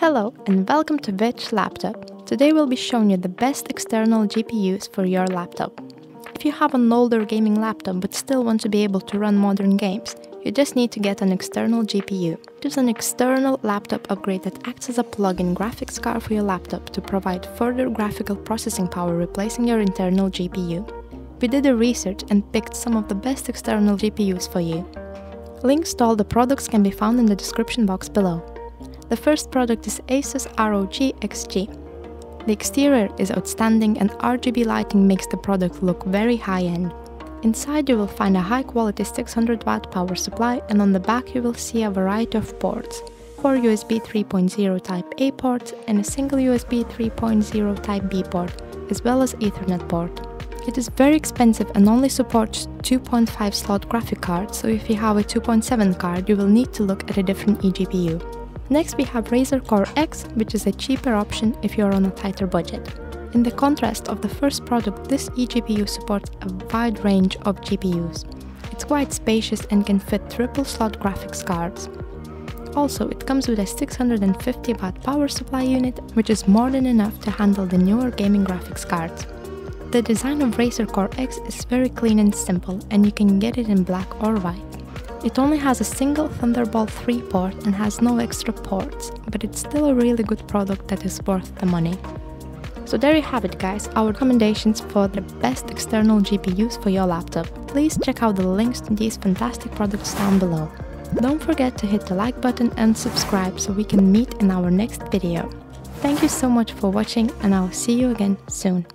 Hello and welcome to WhichLaptop. Today we'll be showing you the best external GPUs for your laptop. If you have an older gaming laptop but still want to be able to run modern games, you just need to get an external GPU. It is an external laptop upgrade that acts as a plug-in graphics card for your laptop to provide further graphical processing power replacing your internal GPU. We did a research and picked some of the best external GPUs for you. Links to all the products can be found in the description box below. The first product is Asus ROG XG. The exterior is outstanding and RGB lighting makes the product look very high-end. Inside you will find a high-quality 600 watt power supply and on the back you will see a variety of ports. 4 USB 3.0 Type A ports and a single USB 3.0 Type B port, as well as Ethernet port. It is very expensive and only supports 2.5 slot graphic card, so if you have a 2.7 card, you will need to look at a different eGPU. Next we have Razer Core X, which is a cheaper option if you're on a tighter budget. In the contrast of the first product, this eGPU supports a wide range of GPUs. It's quite spacious and can fit triple slot graphics cards. Also, it comes with a 650 watt power supply unit, which is more than enough to handle the newer gaming graphics cards. The design of Razer Core X is very clean and simple, and you can get it in black or white. It only has a single Thunderbolt 3 port and has no extra ports, but it's still a really good product that is worth the money. So there you have it guys, our recommendations for the best external GPUs for your laptop. Please check out the links to these fantastic products down below. Don't forget to hit the like button and subscribe so we can meet in our next video. Thank you so much for watching and I'll see you again soon.